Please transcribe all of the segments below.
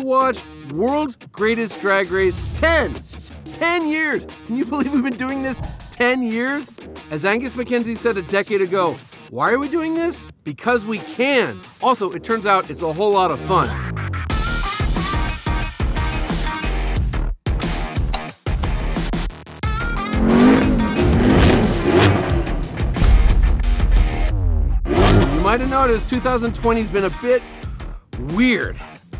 to watch World's Greatest Drag Race 10. 10 years. Can you believe we've been doing this 10 years? As Angus MacKenzie said a decade ago, why are we doing this? Because we can. Also, it turns out it's a whole lot of fun. You might have noticed 2020 has been a bit weird.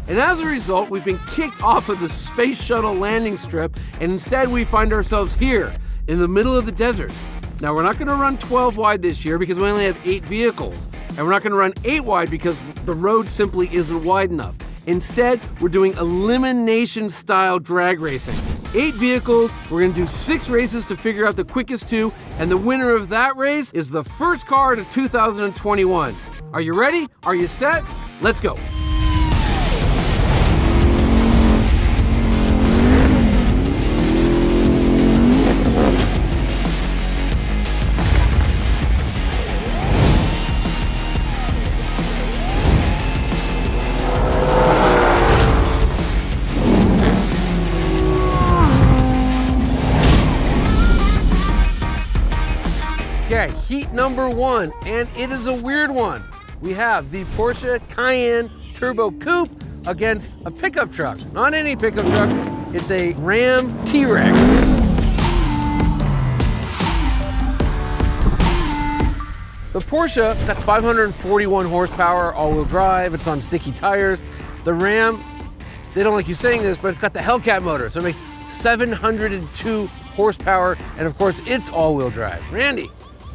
And as a result, we've been kicked off of the space shuttle landing strip, and instead we find ourselves here in the middle of the desert. Now, we're not going to run 12 wide this year because we only have eight vehicles. And we're not going to run eight wide because the road simply isn't wide enough. Instead, we're doing elimination style drag racing. Eight vehicles, we're going to do six races to figure out the quickest two, and the winner of that race is the first car to 2021. Are you ready? Are you set? Let's go. Number one, and it is a weird one. We have the Porsche Cayenne Turbo Coupe against a pickup truck. Not any pickup truck, it's a Ram T-Rex. The Porsche got 541 horsepower, all-wheel drive, it's on sticky tires. The Ram, they don't like you saying this, but it's got the Hellcat motor, so it makes 702 horsepower, and of course, it's all-wheel drive. Randy,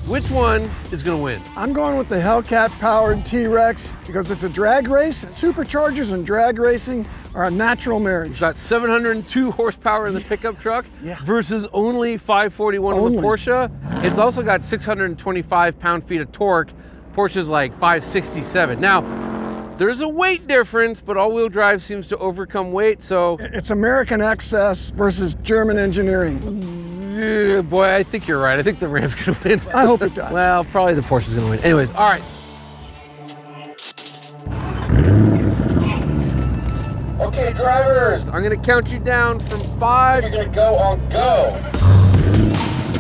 which one is gonna win? I'm going with the Hellcat powered T-Rex because it's a drag race. Superchargers and drag racing are a natural marriage. It's got 702 horsepower in the pickup truck Yeah. versus only 541 in the Porsche. It's also got 625 pound-feet of torque. Porsche's like 567. Now, there's a weight difference, but all-wheel drive seems to overcome weight, so It's American excess versus German engineering. Yeah, boy, I think you're right. I think the Ram's gonna win. I hope it does. Well, probably the Porsche's gonna win. Anyways, all right. Okay, drivers, I'm gonna count you down from five. You're gonna go on go.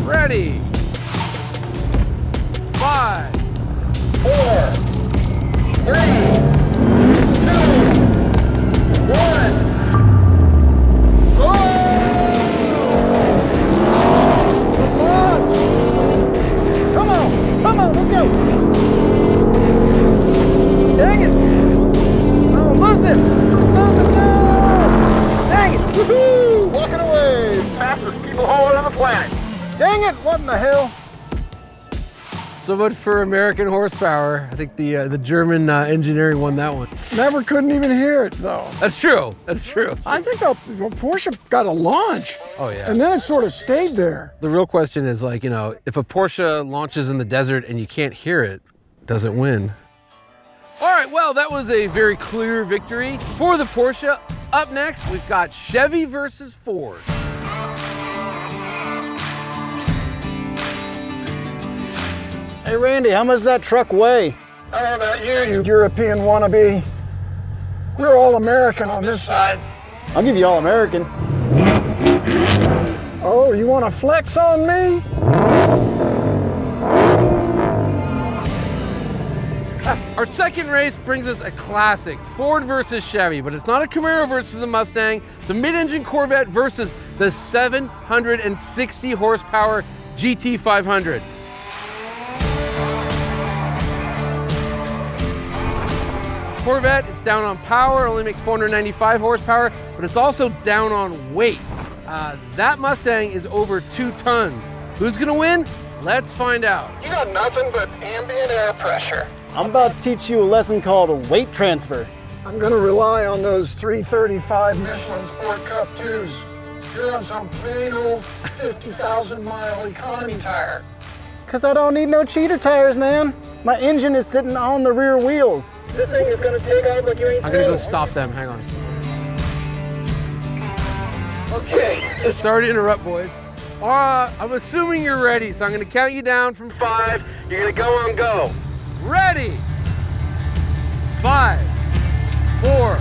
Ready. Five, four, three, it. What in the hell? So much for American horsepower. I think the uh, the German uh, engineering won that one. Never couldn't even hear it though. That's true. That's true. I think the, the Porsche got a launch. Oh yeah. And then it sort of stayed there. The real question is like, you know, if a Porsche launches in the desert and you can't hear it, does it win? All right, well, that was a very clear victory for the Porsche. Up next, we've got Chevy versus Ford. Hey, Randy, how much does that truck weigh? I don't know about you, you European wannabe. We're all American on this side. I'll give you all American. Oh, you want to flex on me? Our second race brings us a classic, Ford versus Chevy, but it's not a Camaro versus the Mustang. It's a mid-engine Corvette versus the 760 horsepower GT500. Corvette, it's down on power, only makes 495 horsepower, but it's also down on weight. Uh, that Mustang is over two tons. Who's gonna win? Let's find out. You got nothing but ambient air pressure. I'm about to teach you a lesson called a weight transfer. I'm going to rely on those 335 Michelin Sport Cup 2s. You're on some plain old 50,000 mile economy tire. Cause I don't need no cheater tires, man. My engine is sitting on the rear wheels. This thing is gonna take off like you ain't I'm gonna go stop them. Hang on. Okay. Sorry to interrupt, boys. Uh, I'm assuming you're ready, so I'm gonna count you down from five. You're gonna go on go. Ready? Five, four,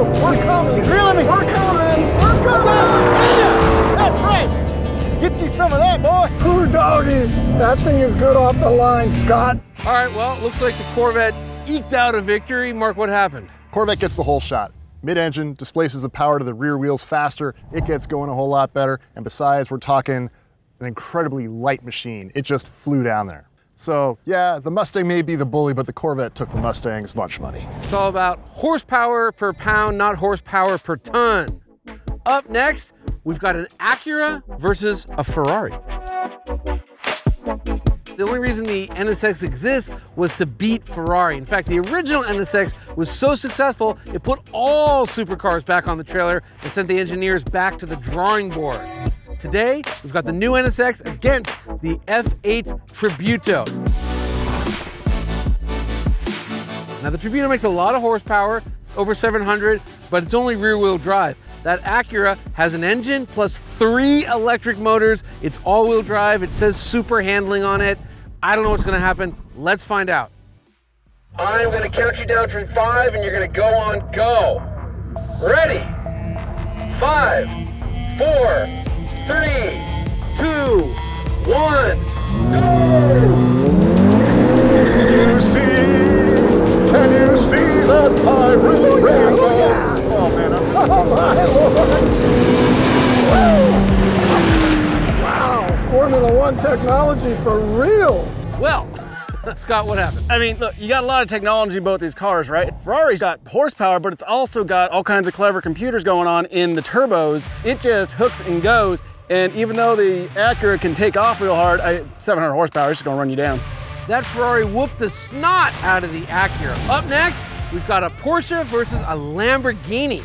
Uh-oh. We're coming. He's reeling me. We're coming. We're coming. That's right. Get you some of that, boy. Poor doggies. That thing is good off the line, Scott. All right, well, looks like the Corvette eked out a victory. Mark, what happened? Corvette gets the hole shot. Mid-engine displaces the power to the rear wheels faster. It gets going a whole lot better. And besides, we're talking an incredibly light machine. It just flew down there. So yeah, the Mustang may be the bully, but the Corvette took the Mustang's lunch money. It's all about horsepower per pound, not horsepower per ton. Up next, we've got an Acura versus a Ferrari. The only reason the NSX exists was to beat Ferrari. In fact, the original NSX was so successful, it put all supercars back on the trailer and sent the engineers back to the drawing board. Today, we've got the new NSX against the F8 Tributo. Now the Tributo makes a lot of horsepower, over 700, but it's only rear wheel drive. That Acura has an engine plus three electric motors. It's all wheel drive. It says super handling on it. I don't know what's gonna happen. Let's find out. I'm gonna count you down from five and you're gonna go on go. Ready? Five, four, three, Two, one, Can you see? Can you see that pirate rainbow? Oh man, I'm Oh my lord. Woo! Wow, Formula One technology for real. well, Scott, what happened? I mean, look, you got a lot of technology in both these cars, right? Ferrari's got horsepower, but it's also got all kinds of clever computers going on in the turbos. It just hooks and goes. And even though the Acura can take off real hard, I, 700 horsepower, it's gonna run you down. That Ferrari whooped the snot out of the Acura. Up next, we've got a Porsche versus a Lamborghini.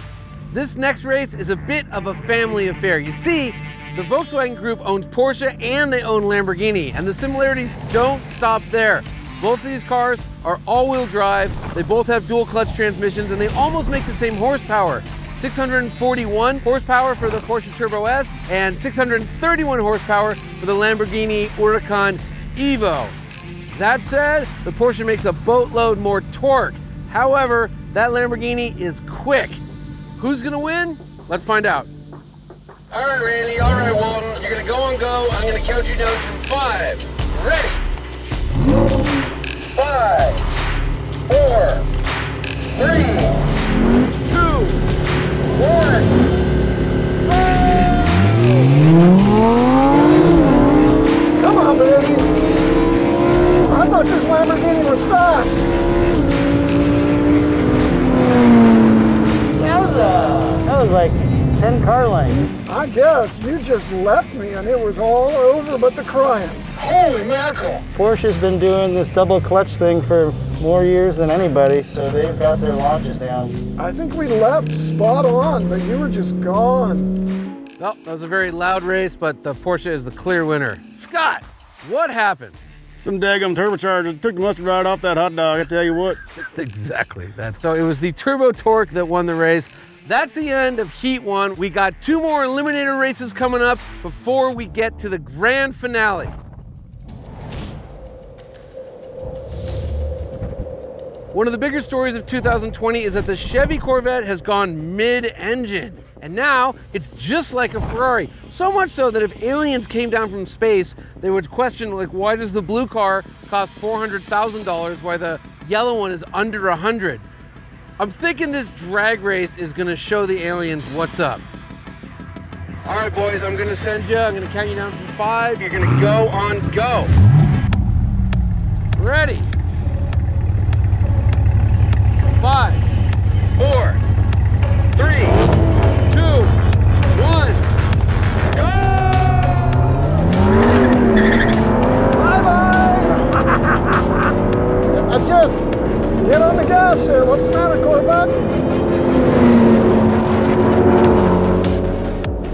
This next race is a bit of a family affair. You see, the Volkswagen Group owns Porsche and they own Lamborghini, and the similarities don't stop there. Both of these cars are all-wheel drive, they both have dual clutch transmissions, and they almost make the same horsepower. 641 horsepower for the Porsche Turbo S and 631 horsepower for the Lamborghini Huracan Evo. That said, the Porsche makes a boatload more torque. However, that Lamborghini is quick. Who's gonna win? Let's find out. All right, Randy. All right, Walton. You're gonna go on go. I'm gonna count you down from five. Ready? Five, four, three, Come on, baby. I thought this Lamborghini was fast. That was, uh, that was like 10 car lengths. I guess you just left me and it was all over but the crying. Holy mackerel. Porsche's been doing this double clutch thing for more years than anybody, so they've got their launches down. I think we left spot on, but you were just gone. Well, that was a very loud race, but the Porsche is the clear winner. Scott, what happened? Some daggum turbocharger took the mustard right off that hot dog, I tell you what. Exactly. That. So it was the turbo torque that won the race. That's the end of Heat 1. We got two more eliminator races coming up before we get to the grand finale. One of the bigger stories of 2020 is that the Chevy Corvette has gone mid-engine. And now it's just like a Ferrari. So much so that if aliens came down from space, they would question like why does the blue car cost $400,000 while the yellow one is under 100? I'm thinking this drag race is going to show the aliens what's up. All right, boys, I'm going to send you. I'm to count you down from 5. You're going to go on go. Ready? Five, Four, three, I just, Get on the gas there. What's the matter, Corvette?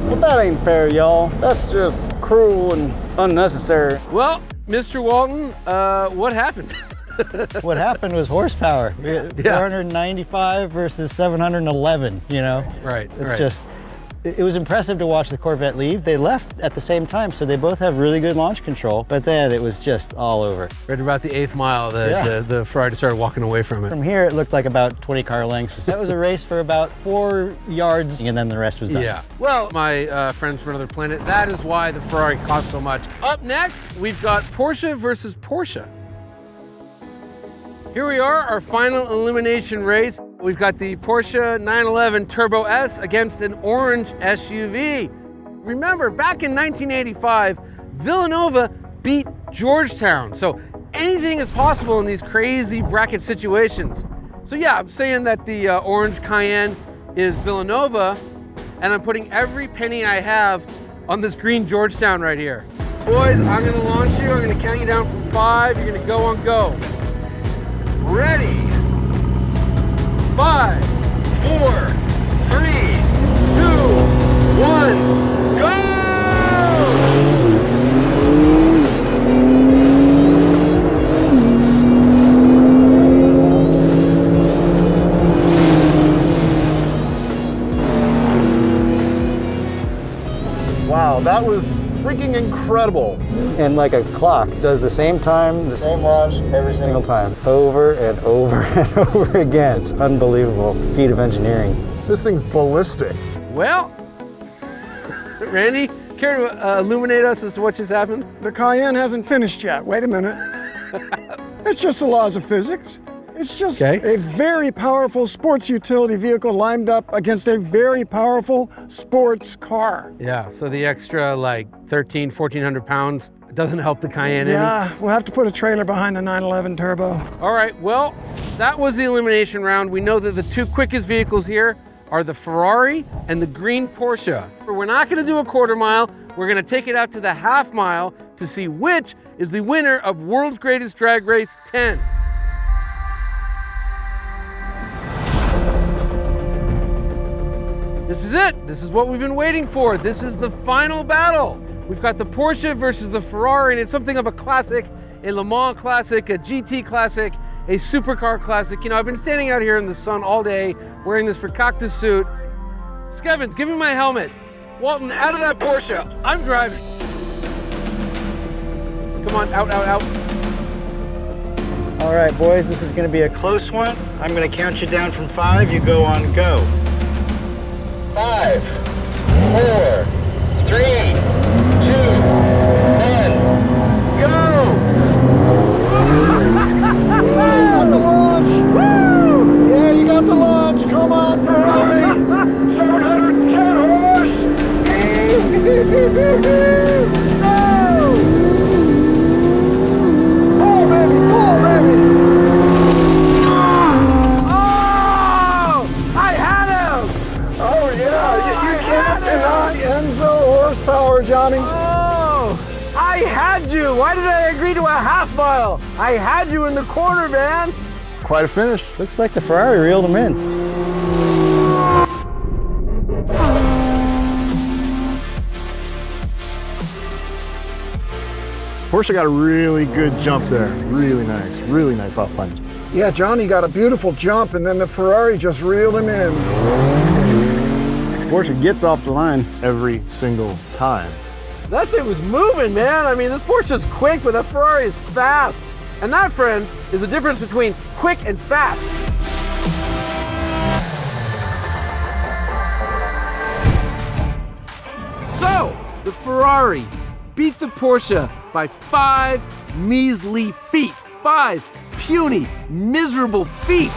well, that ain't fair, y'all. That's just cruel and unnecessary. Well, Mr. Walton, uh, what happened? what happened was horsepower. 495 versus 711, you know? Right, It's right. just, it was impressive to watch the Corvette leave. They left at the same time, so they both have really good launch control, but then it was just all over. Right about the eighth mile, the, Yeah. the, the Ferrari started walking away from it. From here, it looked like about 20 car lengths. That was a race for about four yards, and then the rest was done. Yeah. Well, my uh, friends from another planet, that is why the Ferrari costs so much. Up next, we've got Porsche versus Porsche. Here we are, our final elimination race. We've got the Porsche 911 Turbo S against an orange SUV. Remember, back in 1985, Villanova beat Georgetown. So anything is possible in these crazy bracket situations. So yeah, I'm saying that the uh, orange Cayenne is Villanova, and I'm putting every penny I have on this green Georgetown right here. Boys, I'm gonna launch you. I'm gonna count you down from five. You're gonna go on go. Ready? Five, four, three, two, one, go! Wow, that was freaking incredible. And like a clock, does the same time, the same launch every single time, over and over and over again. It's unbelievable feat of engineering. This thing's ballistic. Well, Randy, care to uh, illuminate us as to what just happened? The Cayenne hasn't finished yet. Wait a minute. it's just the laws of physics. It's just Okay. a very powerful sports utility vehicle lined up against a very powerful sports car. Yeah, so the extra like 13, 1400 pounds doesn't help the Cayenne any? Yeah, we'll have to put a trailer behind the 911 Turbo. All right, well, that was the elimination round. We know that the two quickest vehicles here are the Ferrari and the green Porsche. We're not gonna do a quarter mile. We're gonna take it out to the half mile to see which is the winner of World's Greatest Drag Race 10. This is it. This is what we've been waiting for. This is the final battle. We've got the Porsche versus the Ferrari, and it's something of a classic, a Le Mans classic, a GT classic, a supercar classic. You know, I've been standing out here in the sun all day wearing this Fakakta suit. Skevins, give me my helmet. Walton, out of that Porsche. I'm driving. Come on, out, out, out. All right, boys, this is gonna be a close one. I'm gonna count you down from five. You go on go. Five, four, three, two, one, go! Got the launch! Yeah, you got the launch! Come on, Ferrari! 710 horse! horsepower, Johnny. Oh! I had you! Why did I agree to a half mile? I had you in the corner, man! Quite a finish. Looks like the Ferrari reeled him in. Porsche got a really good jump there. Really nice, really nice off plunge. Yeah, Johnny got a beautiful jump, and then the Ferrari just reeled him in. Porsche gets off the line. Every single time. That thing was moving, man. I mean, this Porsche's quick, but that Ferrari is fast. And that, friends, is the difference between quick and fast. So, the Ferrari beat the Porsche by five measly feet. Five puny, miserable feet.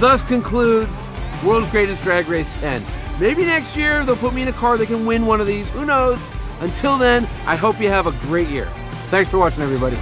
Thus concludes World's Greatest Drag Race 10. Maybe next year they'll put me in a car that can win one of these. Who knows? Until then, I hope you have a great year. Thanks for watching, everybody.